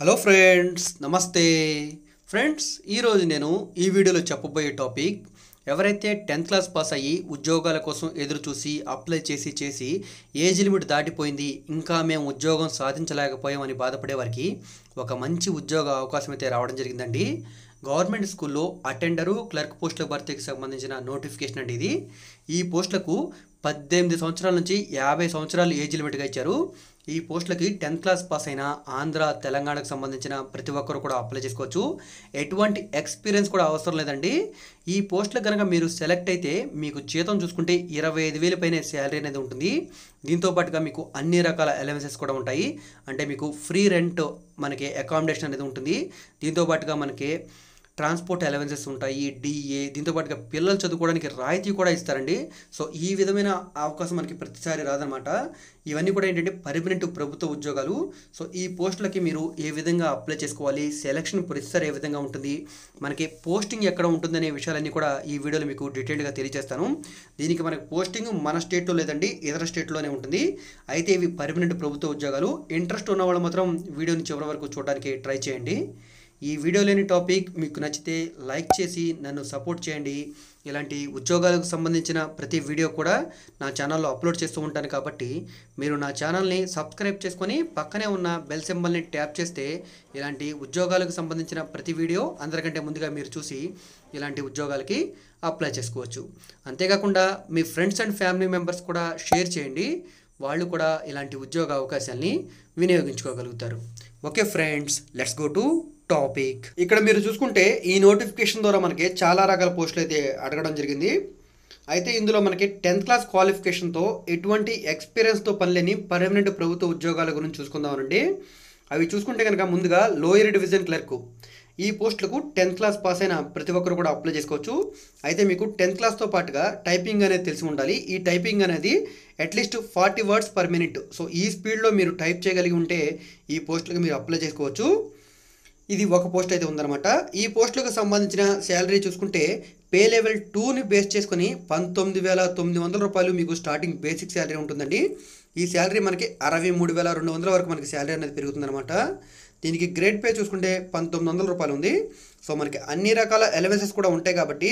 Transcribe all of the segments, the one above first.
Hello friends నమస్తే friends ఈరోజు నేను ఈ వీడియోలో చెప్పబోయే టాపిక్ ఎవరైతే టెన్త్ క్లాస్ పాస్ అయ్యి ఉద్యోగాల కోసం ఎదురు చూసి అప్లై చేసి చేసి ఏజ్ లిమిట్ దాటిపోయింది ఇంకా మేము ఉద్యోగం సాధించలేకపోయామని బాధపడే వారికి ఒక మంచి ఉద్యోగ అవకాశం అయితే రావడం జరిగిందండి. గవర్నమెంట్ స్కూల్లో అటెండరు క్లర్క్ పోస్టుల భర్తీకి సంబంధించిన నోటిఫికేషన్ అండి ఇది. ఈ పోస్టులకు పద్దెనిమిది సంవత్సరాల నుంచి యాభై సంవత్సరాలు ఏజ్ లిమిట్గా ఇచ్చారు. ఈ పోస్టులకి టెన్త్ క్లాస్ పాస్ అయిన ఆంధ్ర తెలంగాణకు సంబంధించిన ప్రతి ఒక్కరు కూడా అప్లై చేసుకోవచ్చు. ఎటువంటి ఎక్స్పీరియన్స్ కూడా అవసరం లేదండి. ఈ పోస్టులకు కనుక మీరు సెలెక్ట్ అయితే మీకు జీతం చూసుకుంటే ఇరవై ఐదు వేల పైన శాలరీ అనేది ఉంటుంది. దీంతో పాటుగా మీకు అన్ని రకాల అలవెన్సెస్ కూడా ఉంటాయి. అంటే మీకు ఫ్రీ రెంట్ మనకి అకామిడేషన్ అనేది ఉంటుంది. దీంతో పాటుగా మనకి ట్రాన్స్పోర్ట్ అలవెన్సెస్ ఉంటాయి డిఏ దీంతో పాటుగా పిల్లలు చదువుకోవడానికి రాయితీ కూడా ఇస్తారండి. సో ఈ విధమైన అవకాశం మనకి ప్రతిసారి రాదనమాట. ఇవన్నీ కూడా ఏంటంటే పర్మనెంట్ ప్రభుత్వ ఉద్యోగాలు. సో ఈ పోస్టులకి మీరు ఏ విధంగా అప్లై చేసుకోవాలి? సెలక్షన్ ప్రొసెసర్ ఏ విధంగా ఉంటుంది? మనకి పోస్టింగ్ ఎక్కడ ఉంటుందనే విషయాలన్నీ కూడా ఈ వీడియోలో మీకు డీటెయిల్గా తెలియజేస్తాను. దీనికి మనకి పోస్టింగ్ మన స్టేట్లో లేదండి ఇతర స్టేట్లోనే ఉంటుంది. అయితే ఇవి పర్మనెంట్ ప్రభుత్వ ఉద్యోగాలు. ఇంట్రెస్ట్ ఉన్న వాళ్ళు మాత్రం వీడియోని చివరి వరకు చూడడానికి ట్రై చేయండి. ఈ వీడియో లేని టాపిక్ మీకు నచ్చితే లైక్ చేసి నన్ను సపోర్ట్ చేయండి. ఇలాంటి ఉద్యోగాలకు సంబంధించిన ప్రతి వీడియో కూడా నా ఛానల్లో అప్లోడ్ చేస్తూ ఉంటాను కాబట్టి మీరు నా ఛానల్ని సబ్స్క్రైబ్ చేసుకొని పక్కనే ఉన్న బెల్ సింబల్ని ట్యాప్ చేస్తే ఇలాంటి ఉద్యోగాలకు సంబంధించిన ప్రతి వీడియో అందరికంటే ముందుగా మీరు చూసి ఇలాంటి ఉద్యోగాలకి అప్లై చేసుకోవచ్చు. అంతేకాకుండా మీ ఫ్రెండ్స్ అండ్ ఫ్యామిలీ మెంబర్స్ కూడా షేర్ చేయండి. వాళ్ళు కూడా ఇలాంటి ఉద్యోగ అవకాశాన్ని వినియోగించుకోగలుగుతారు. Okay friends let's go to topic ఇక్కడ మీరు చూసుకుంటే ఈ నోటిఫికేషన్ ద్వారా మనకి చాలా రకాల పోస్టులు అయితే అడగడం జరిగింది. అయితే ఇందులో మనకి టెన్త్ క్లాస్ క్వాలిఫికేషన్తో ఎటువంటి ఎక్స్పీరియన్స్తో పనిలేని పర్మనెంట్ ప్రభుత్వ ఉద్యోగాల గురించి చూసుకుందామనండి. అవి చూసుకుంటే కనుక ముందుగా లోయర్ డివిజన్ క్లర్క్ ఈ పోస్టులకు టెన్త్ క్లాస్ పాస్ అయిన ప్రతి ఒక్కరు కూడా అప్లై చేసుకోవచ్చు. అయితే మీకు టెన్త్ క్లాస్తో పాటుగా టైపింగ్ అనేది తెలిసి ఉండాలి. ఈ టైపింగ్ అనేది at least forty words per minute so ఈ స్పీడ్లో మీరు టైప్ చేయగలిగి ఉంటే ఈ పోస్టులకు మీరు అప్లై చేసుకోవచ్చు. ఇది ఒక పోస్ట్ అయితే ఉందన్నమాట. ఈ పోస్టులకు సంబంధించిన శాలరీ చూసుకుంటే పే లెవెల్ టూని బేస్ చేసుకుని పంతొమ్మిది వేల తొమ్మిది వందల రూపాయలు మీకు స్టార్టింగ్ బేసిక్ శాలరీ ఉంటుందండి. ఈ శాలరీ మనకి అరవై మూడు వేల రెండు వందల వరకు మనకి శాలరీ అనేది పెరుగుతుందన్నమాట. దీనికి గ్రేడ్ పే చూసుకుంటే పంతొమ్మిది వందల రూపాయలు ఉంది. సో మనకి అన్ని రకాల ఎలవెన్సెస్ కూడా ఉంటాయి కాబట్టి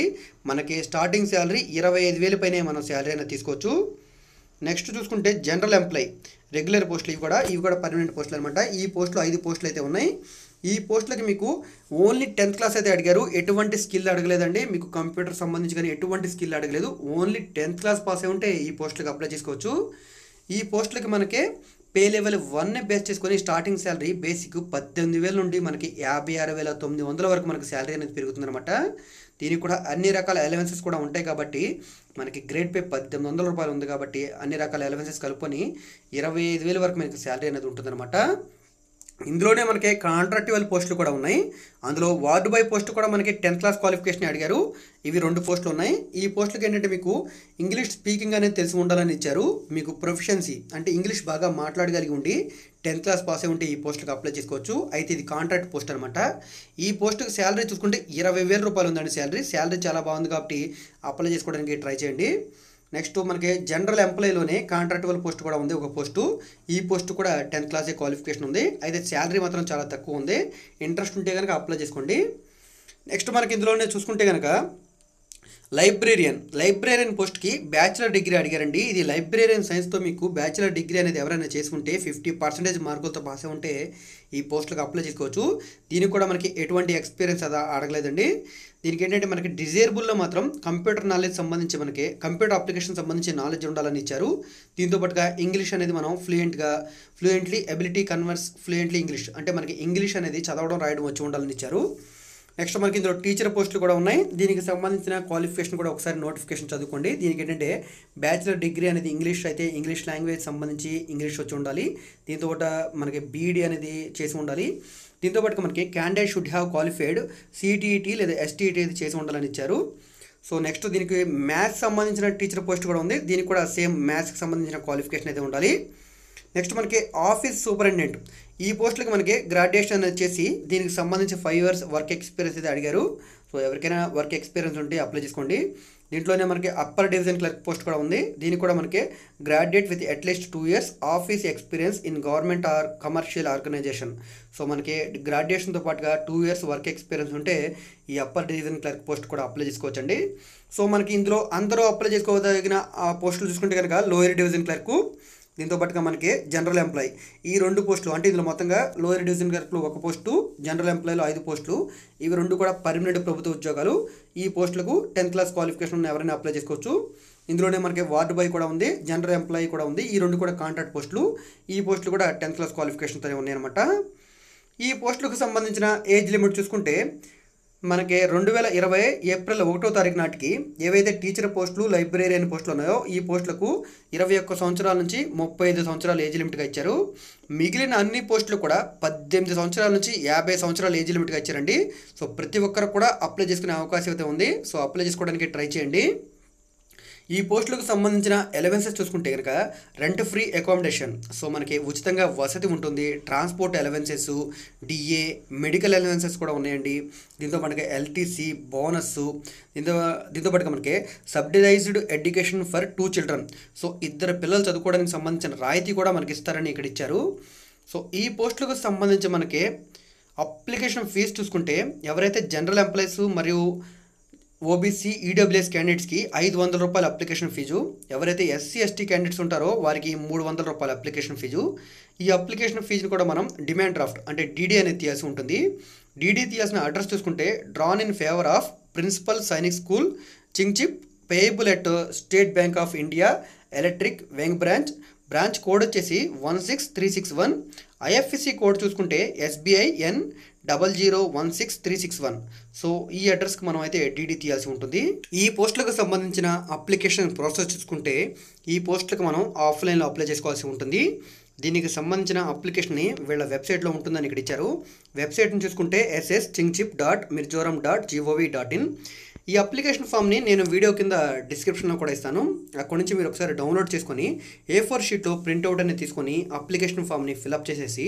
మనకి స్టార్టింగ్ శాలరీ ఇరవై ఐదు వేల పైనే మనం శాలరీ అనేది తీసుకోవచ్చు. నెక్స్ట్ చూసుకుంటే జనరల్ ఎంప్లాయ్ రెగ్యులర్ పోస్టులు ఇవి కూడా ఇవి కూడా పర్మనెంట్ పోస్టులు అనమాట ఈ పోస్టులు ఐదు పోస్టులు అయితే ఉన్నాయి. ఈ పోస్టులకి మీకు ఓన్లీ టెన్త్ క్లాస్ అయితే అడిగారు. ఎటువంటి స్కిల్ అడగలేదండి. మీకు కంప్యూటర్ సంబంధించి కానీ ఎటువంటి స్కిల్ అడగలేదు. ఓన్లీ టెన్త్ క్లాస్ పాస్ అయి ఉంటే ఈ పోస్టులకు అప్లై చేసుకోవచ్చు. ఈ పోస్టులకి మనకి పే లెవెల్ వన్ బేస్ చేసుకొని స్టార్టింగ్ శాలరీ బేసిక్ పద్దెనిమిది వేల నుండి మనకి యాభై ఆరు వేల తొమ్మిది వందల వరకు మనకి శాలరీ అనేది పెరుగుతుందన్నమాట. దీనికి కూడా అన్ని రకాల అలవెన్సెస్ కూడా ఉంటాయి కాబట్టి మనకి గ్రేడ్ పే పద్దెనిమిది వందల రూపాయలు ఉంది కాబట్టి అన్ని రకాల అలవెన్సెస్ కలుపుకొని ఇరవై ఐదు వేల వరకు మనకి శాలరీ అనేది ఉంటుందన్నమాట. ఇందులోనే మనకి కాంట్రాక్టివల్ పోస్టులు కూడా ఉన్నాయి. అందులో వార్డు బై పోస్ట్ కూడా మనకి టెన్త్ క్లాస్ క్వాలిఫికేషన్ అడిగారు. ఇవి రెండు పోస్టులు ఉన్నాయి. ఈ పోస్టులకి ఏంటంటే మీకు ఇంగ్లీష్ స్పీకింగ్ అనేది తెలిసి ఉండాలని ఇచ్చారు. మీకు ప్రొఫిషియన్సీ అంటే ఇంగ్లీష్ బాగా మాట్లాడగలిగి ఉండి టెన్త్ క్లాస్ పాస్ అయి ఉంటే ఈ పోస్టులకు అప్లై చేసుకోవచ్చు. అయితే ఇది కాంట్రాక్ట్ పోస్ట్ అనమాట ఈ పోస్టుకి శాలరీ చూసుకుంటే ఇరవై వేల రూపాయలు ఉందండి శాలరీ శాలరీ చాలా బాగుంది కాబట్టి అప్లై చేసుకోవడానికి ట్రై చేయండి. నెక్స్ట్ మనకి జనరల్ ఎంప్లాయీలోనే కాంట్రాక్టువల్ పోస్ట్ కూడా ఉంది ఒక పోస్టు. ఈ పోస్ట్ కూడా టెన్త్ క్లాసే క్వాలిఫికేషన్ ఉంది. అయితే శాలరీ మాత్రం చాలా తక్కువ ఉంది. ఇంట్రెస్ట్ ఉంటే కనుక అప్లై చేసుకోండి. నెక్స్ట్ మనకి ఇందులోనే చూసుకుంటే కనుక లైబ్రేరియన్. లైబ్రేరియన్ పోస్ట్కి బ్యాచిలర్ డిగ్రీ అడిగారండి. ఇది లైబ్రేరియన్ సైన్స్తో మీకు బ్యాచిలర్ డిగ్రీ అనేది ఎవరైనా చేసుకుంటే ఫిఫ్టీ పర్సెంటేజ్ మార్కులతో పాస్ ఉంటే ఈ పోస్టులకు అప్లై చేసుకోవచ్చు. దీనికి కూడా మనకి ఎటువంటి ఎక్స్పీరియన్స్ అది అడగలేదండి. దీనికి ఏంటంటే మనకి డిజైరబుల్లో మాత్రం కంప్యూటర్ నాలెడ్జ్ సంబంధించి మనకి కంప్యూటర్ అప్లికేషన్ సంబంధించి నాలెడ్జ్ ఉండాలని ఇచ్చారు. దీంతో పాటుగా ఇంగ్లీష్ అనేది మనం ఫ్లూయెంట్గా fluently ability converse fluently English అంటే మనకి ఇంగ్లీష్ అనేది చదవడం రాయడం వచ్చి ఉండాలని ఇచ్చారు. నెక్స్ట్ మనకి ఇందులో టీచర్ పోస్టులు కూడా ఉన్నాయి. దీనికి సంబంధించిన క్వాలిఫికేషన్ కూడా ఒకసారి నోటిఫికేషన్ చదువుకోండి. దీనికి ఏంటంటే బ్యాచిలర్ డిగ్రీ అనేది ఇంగ్లీష్ అయితే ఇంగ్లీష్ లాంగ్వేజ్ సంబంధించి ఇంగ్లీష్ వచ్చి ఉండాలి. దీంతో మనకి బీఈడీ అనేది చేసి ఉండాలి. దీంతో పాటు మనకి candidate should have qualified CTET లేదా ఎస్టీఈటీ అది చేసి ఉండాలని ఇచ్చారు. సో నెక్స్ట్ దీనికి మ్యాథ్స్ సంబంధించిన టీచర్ పోస్ట్ కూడా ఉంది. దీనికి కూడా సేమ్ మ్యాథ్స్కి సంబంధించిన క్వాలిఫికేషన్ అయితే ఉండాలి. నెక్స్ట్ మనకి ఆఫీస్ సూపరింటెండెంట్ ఈ పోస్టులకు మనకి గ్రాడ్యుయేషన్ వచ్చేసి దీనికి సంబంధించి ఫైవ్ ఇయర్స్ వర్క్ ఎక్స్పీరియన్స్ అయితే అడిగారు. సో ఎవరికైనా వర్క్ ఎక్స్పీరియన్స్ ఉంటే అప్లై చేసుకోండి. దీంట్లోనే మనకి అప్పర్ డివిజన్ క్లర్క్ పోస్ట్ కూడా ఉంది. దీనికి కూడా మనకి graduate with at least two years office experience in government or commercial organisation so మనకి గ్రాడ్యుయేషన్తో పాటుగా టూ ఇయర్స్ వర్క్ ఎక్స్పీరియన్స్ ఉంటే ఈ అప్పర్ డివిజన్ క్లర్క్ పోస్ట్ కూడా అప్లై చేసుకోవచ్చండి. సో మనకి ఇందులో అందరూ అప్లై చేసుకోదగిన ఆ పోస్టులు చూసుకుంటే కనుక లోయర్ డివిజన్ క్లర్కు దీంతో పాటుగా మనకి జనరల్ ఎంప్లాయ్ ఈ రెండు పోస్టులు అంటే ఇందులో మొత్తంగా లోయర్ డివిజన్ క్లర్క్లో ఒక పోస్టు జనరల్ ఎంప్లాయీలు ఐదు పోస్టులు ఇవి రెండు కూడా పర్మనెంట్ ప్రభుత్వ ఉద్యోగాలు. ఈ పోస్టులకు టెన్త్ క్లాస్ క్వాలిఫికేషన్ ఉన్న ఎవరైనా అప్లై చేసుకోవచ్చు. ఇందులోనే మనకి వార్డు బాయ్ కూడా ఉంది జనరల్ ఎంప్లాయీ కూడా ఉంది. ఈ రెండు కూడా కాంట్రాక్ట్ పోస్టులు ఈ పోస్టులు కూడా టెన్త్ క్లాస్ క్వాలిఫికేషన్తో ఉన్నాయన్నమాట. ఈ పోస్టులకు సంబంధించిన ఏజ్ లిమిట్ చూసుకుంటే మనకి రెండు వేల ఇరవై ఏప్రిల్ ఒకటో తారీఖు నాటికి ఏవైతే టీచర్ పోస్టులు లైబ్రేరియన్ పోస్టులు ఉన్నాయో ఈ పోస్టులకు ఇరవై ఒక్క సంవత్సరాల నుంచి ముప్పై ఐదు సంవత్సరాల ఏజ్ లిమిట్గా ఇచ్చారు. మిగిలిన అన్ని పోస్టులు కూడా పద్దెనిమిది సంవత్సరాల నుంచి యాభై సంవత్సరాల ఏజ్ లిమిట్గా ఇచ్చారండి. సో ప్రతి ఒక్కరు కూడా అప్లై చేసుకునే అవకాశం అయితే ఉంది. సో అప్లై చేసుకోవడానికి ట్రై చేయండి. ఈ పోస్టులకు సంబంధించిన ఎలవెన్సెస్ చూసుకుంటే కనుక రెంట్ ఫ్రీ అకామిడేషన్ సో మనకి ఉచితంగా వసతి ఉంటుంది. Transport allowances DA medical allowances కూడా ఉన్నాయండి. దీంతో మనకి ఎల్టీసీ బోనస్ దీంతో దీంతో పాటుగా మనకి subsidised education for two children so ఇద్దరు పిల్లలు చదువుకోవడానికి సంబంధించిన రాయితీ కూడా మనకి ఇస్తారని ఇక్కడ ఇచ్చారు. సో ఈ పోస్టులకు సంబంధించి మనకి అప్లికేషన్ ఫీజు చూసుకుంటే ఎవరైతే జనరల్ ఎంప్లాయీస్ మరియు ఓబీసీ ఈడబ్ల్యూఎస్ క్యాండిడేట్స్కి ఐదు వందల రూపాయల అప్లికేషన్ ఫీజు ఎవరైతే ఎస్సీ ఎస్టీ క్యాండిడేట్స్ ఉంటారో వారికి మూడు వందల రూపాయల అప్లికేషన్ ఫీజు ఈ అప్లికేషన్ ఫీజుని కూడా మనం డిమాండ్ డ్రాఫ్ట్ అంటే డీడీ అనేది తీయాల్సి ఉంటుంది. డీడీ తీయాల్సిన అడ్రస్ చూసుకుంటే drawn in favour of principal Sainik School Chhingchhip payable at State Bank of India electric Veng branch branch code వచ్చేసి one six three six one IFSC code చూసుకుంటే SBI N double zero one six three six one. So ఈ అడ్రస్కి మనం అయితే DD తీయాల్సి ఉంటుంది. ఈ పోస్టులకు సంబంధించిన అప్లికేషన్ ప్రాసెస్ చూసుకుంటే ఈ పోస్టులకు మనం ఆఫ్లైన్లో అప్లై చేసుకోవాల్సి ఉంటుంది. దీనికి సంబంధించిన అప్లికేషన్ని వీళ్ళ వెబ్సైట్లో ఉంటుందని ఇక్కడ ఇచ్చారు. వెబ్సైట్ని చూసుకుంటే S S Chhingchhip dot Mizoram dot G O V dot in. ఈ అప్లికేషన్ ఫామ్ని నేను వీడియో కింద డిస్క్రిప్షన్లో కూడా ఇస్తాను. అక్కడ నుంచి మీరు ఒకసారి డౌన్లోడ్ చేసుకొని ఏ ఫోర్ షీట్లో ప్రింట్అవుట్ అనేది తీసుకొని అప్లికేషన్ ఫామ్ని ఫిలప్ చేసేసి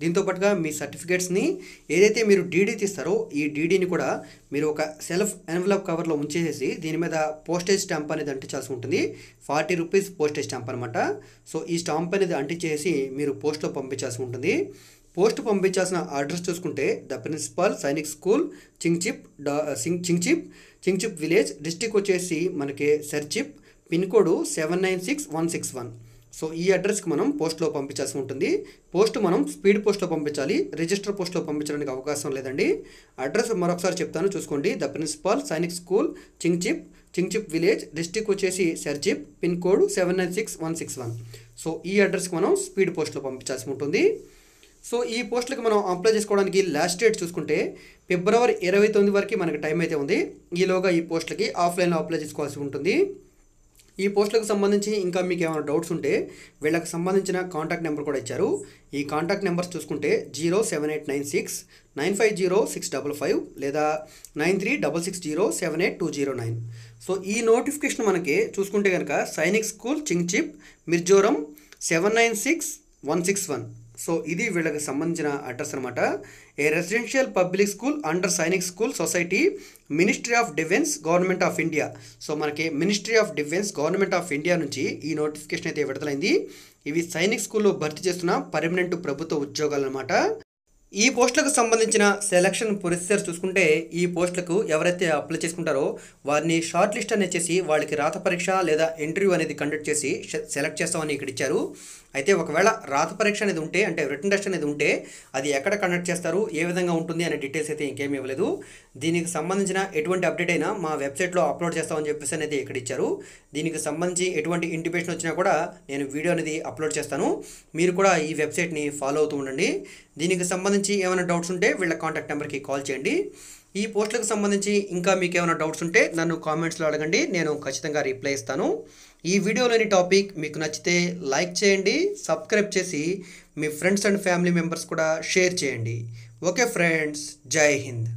దీంతో పాటుగా మీ సర్టిఫికేట్స్ని ఏదైతే మీరు డీడీ తీస్తారో ఈ డీడీని కూడా మీరు ఒక సెల్ఫ్ ఎన్వలప్ కవర్లో ఉంచేసేసి దీని మీద పోస్టేజ్ స్టాంప్ అనేది అంటించాల్సి ఉంటుంది. ఫార్టీ రూపీస్ పోస్టేజ్ స్టాంప్ అనమాట సో ఈ స్టాంప్ అనేది అంటించేసి మీరు పోస్ట్లో పంపించాల్సి ఉంటుంది. పోస్ట్ పంపించాల్సిన అడ్రస్ చూసుకుంటే the principal Sainik School Chhingchhip డా సింగ్ చింగ్చిప్ చింగ్చిప్ విలేజ్ డిస్టిక్ వచ్చేసి మనకి Serchhip pin code seven nine six one six one. So ఈ అడ్రస్కి మనం పోస్ట్లో పంపించాల్సి ఉంటుంది. పోస్ట్ మనం స్పీడ్ పోస్ట్లో పంపించాలి. రిజిస్టర్ పోస్ట్లో పంపించడానికి అవకాశం లేదండి. అడ్రస్ మరొకసారి చెప్తాను. చూసుకోండి. The principal Sainik School Chhingchhip Chhingchhip village district వచ్చేసి Serchhip pin code seven nine six one six one. So ఈ అడ్రస్కి మనం స్పీడ్ పోస్ట్లో పంపించాల్సి ఉంటుంది. సో ఈ పోస్టులకు మనం అప్లై చేసుకోవడానికి లాస్ట్ డేట్ చూసుకుంటే ఫిబ్రవరి ఇరవై తొమ్మిది వరకు మనకి టైం అయితే ఉంది. ఈలోగా ఈ పోస్టులకి ఆఫ్లైన్లో అప్లై చేసుకోవాల్సి ఉంటుంది. ఈ పోస్టులకు సంబంధించి ఇంకా మీకు ఏమైనా డౌట్స్ ఉంటే వీళ్ళకి సంబంధించిన కాంటాక్ట్ నెంబర్ కూడా ఇచ్చారు. ఈ కాంటాక్ట్ నెంబర్స్ చూసుకుంటే zero seven eight nine six nine five zero six double five లేదా nine three double six zero seven eight two zero nine. So ఈ నోటిఫికేషన్ మనకి చూసుకుంటే కనుక Sainik School Chhingchhip Mizoram seven nine six one six one. So ఇది వీళ్ళకి సంబంధించిన address అనమాట a residential public school under Sainik School society Ministry of Defence Government of India so మనకి Ministry of Defence Government of India నుంచి ఈ notification అయితే విడుదలైంది. ఇవి సైనిక్ స్కూల్లో భర్తీ చేస్తున్న పర్మనెంట్ ప్రభుత్వ ఉద్యోగాలు అనమాట ఈ పోస్టులకు సంబంధించిన సెలక్షన్ ప్రొసీజర్ చూసుకుంటే ఈ పోస్టులకు ఎవరైతే అప్లై చేసుకుంటారో వారిని షార్ట్ లిస్ట్ అనేది చేసి వాళ్ళకి రాత పరీక్ష లేదా ఇంటర్వ్యూ అనేది కండక్ట్ చేసి సెలెక్ట్ చేస్తామని ఇక్కడ ఇచ్చారు. అయితే ఒకవేళ రాత పరీక్ష అనేది ఉంటే అంటే రిటర్న్ టెస్ట్ అనేది ఉంటే అది ఎక్కడ కండక్ట్ చేస్తారు ఏ విధంగా ఉంటుంది అనే డీటెయిల్స్ అయితే ఇంకేమీ ఇవ్వలేదు. దీనికి సంబంధించిన ఎటువంటి అప్డేట్ అయినా మా వెబ్సైట్లో అప్లోడ్ చేస్తామని చెప్పేసి అనేది ఇక్కడ ఇచ్చారు. దీనికి సంబంధించి ఎటువంటి ఇంటిమేషన్ వచ్చినా కూడా నేను వీడియో అనేది అప్లోడ్ చేస్తాను. మీరు కూడా ఈ వెబ్సైట్ని ఫాలో అవుతూ ఉండండి. దీనికి సంబంధించి ఏమైనా డౌట్స్ ఉంటే వీళ్ళ కాంటాక్ట్ నెంబర్కి కాల్ చేయండి. ఈ పోస్టులకు సంబంధించి ఇంకా మీకు ఏమైనా డౌట్స్ ఉంటే నన్ను కామెంట్స్లో అడగండి. నేను ఖచ్చితంగా రిప్లై ఇస్తాను. ఈ వీడియోలోని టాపిక్ మీకు నచ్చితే లైక్ చేయండి సబ్స్క్రైబ్ చేసి మీ ఫ్రెండ్స్ అండ్ ఫ్యామిలీ మెంబర్స్ కూడా షేర్ చేయండి. Okay friends Jai Hind.